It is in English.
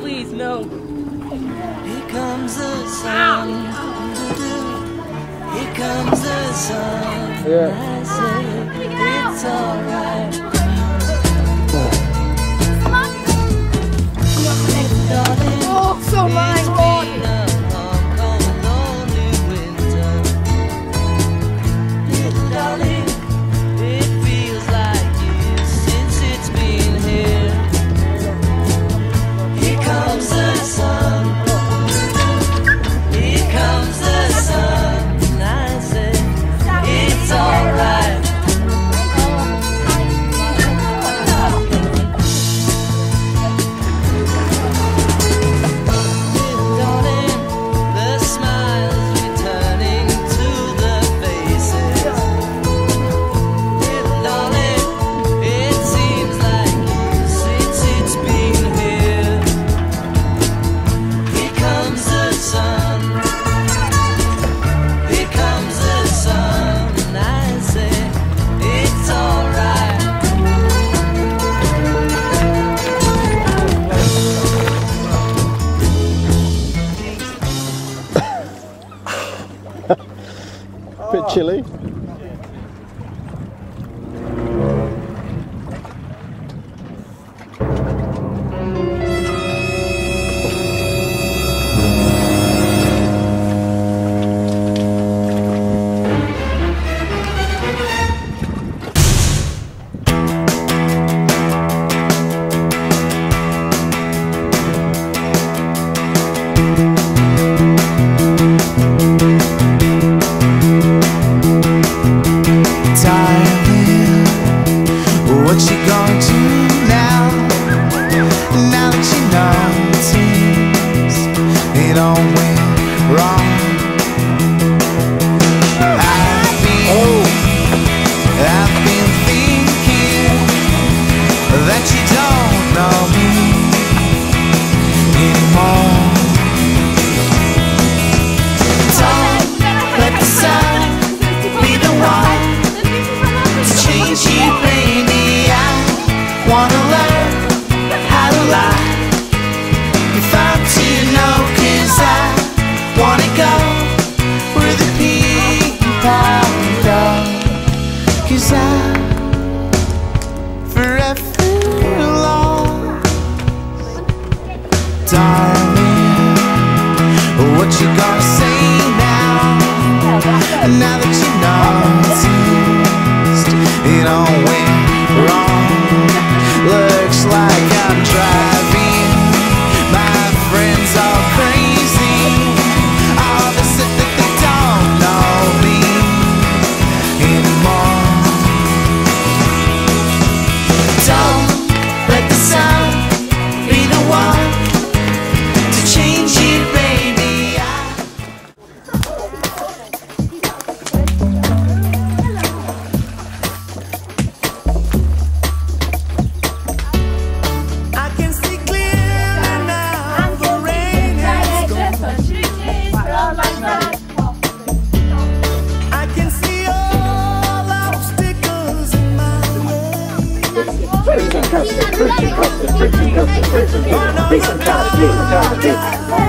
Please, no. Here comes the sun. Here comes the sun. Yeah. I said, it's alright. Oh, so much. bit chilly. and she don't. You're gonna say now? Now that you know, it all. Fantastic, fantastic, fantastic.